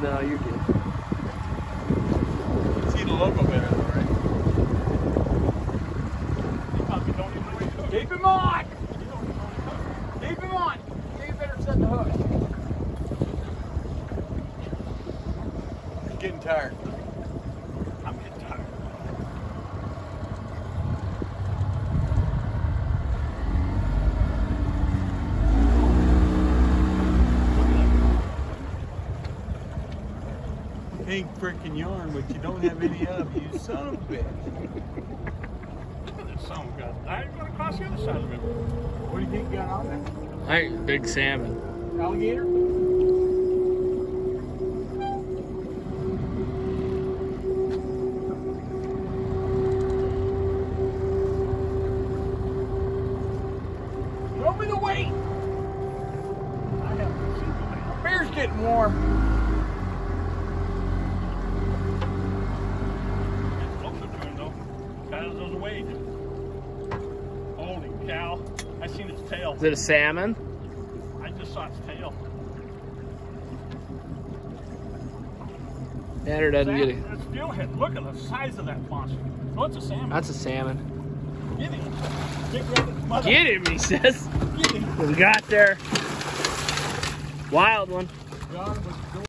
No, you're good. See the logo better though, right? Keep him on! Keep him on! You better set the hook. He's getting tired. I'm getting tired. Pink freaking yarn, but you don't have any of, you son of a bitch. Look at this son of. I ain't gonna cross the other side of the river. What do you think you got on there? I think big salmon. Alligator? Show me the weight! I haven't seen the weight. Beer's getting warm. It's closer to him though. That is the weight. Holy cow. I seen its tail. Is it a salmon? I just saw its tail. Tanner doesn't get it. Steelhead. Look at the size of that monster. Oh, it's a salmon. That's a salmon. Get him. Get rid of the mother. Get him, he says. Get him. We got there. Wild one.